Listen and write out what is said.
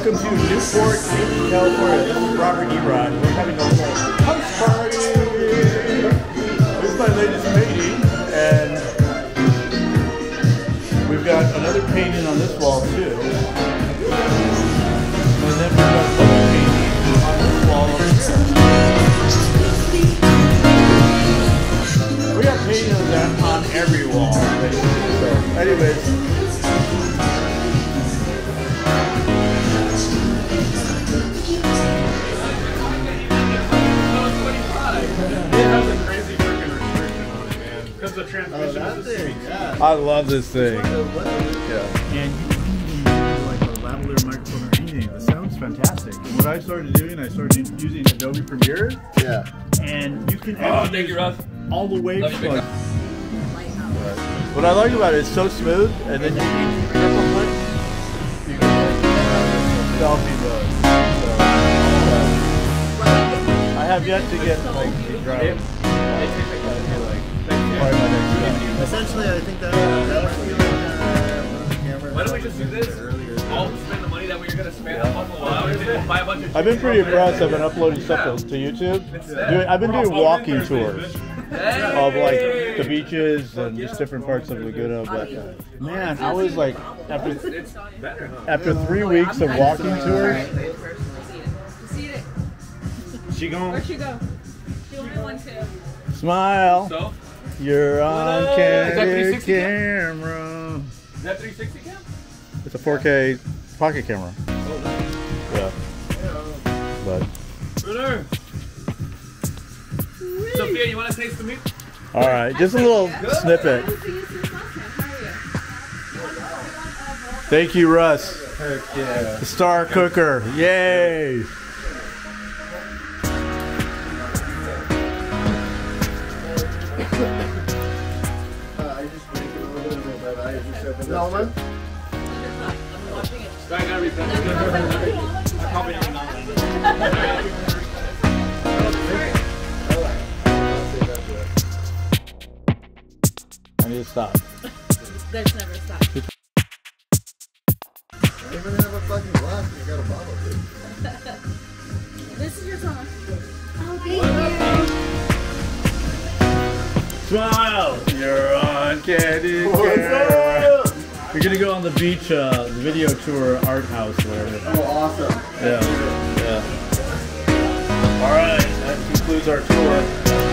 Welcome to Newport, California. This is Robert Erod. We're having a little house party. This is my latest painting, and we've got another painting on this wall too. And then we've got another painting on this wall over here. We got paintings on every wall. So, anyways. Because the transmission Oh, that thing, yeah. I love this thing. Yeah. And you can even use like a lavalier microphone or anything. The sound's fantastic. And what I started doing, I started using Adobe Premiere, Yeah. and you can Oh, edit thank you, Russ. all the waves. Love you, big like- What I like about it, it's so smooth, and then you can triple click. You can like selfie mode. So, uh, I have yet to get like the drone. Essentially, I think that that would be like uh, camera. Why don't we just do this? All spend the money that we were gonna spend on Buffalo Wild Wings and buy a bunch of I've been pretty chicken impressed. I've been uploading stuff to, to YouTube. Doing- I've been doing walking tours of like the beaches and just different parts of Laguna. But uh, man, I was like after It's better, huh? after three weeks of walking tours. She going? Where'd she go? She only one too. Smile, So, you're on Is that candid 360 cam? camera. is that 360 cam? It's a 4K pocket camera. Oh, yeah, but Brother. Sophia, you want to taste the meat? all right, just a little snippet. Thank you, Russ. Heck yeah. The star cooker. Yay! I man. I need to stop. There's never stop. I even have a fucking glass. You got a bottle, dude. This is your song. Oh, thank Smile. You're on candid We're gonna go on the beach, uh, the video tour, art house, whatever. Oh, awesome. Yeah. Yeah. All right. That concludes our tour.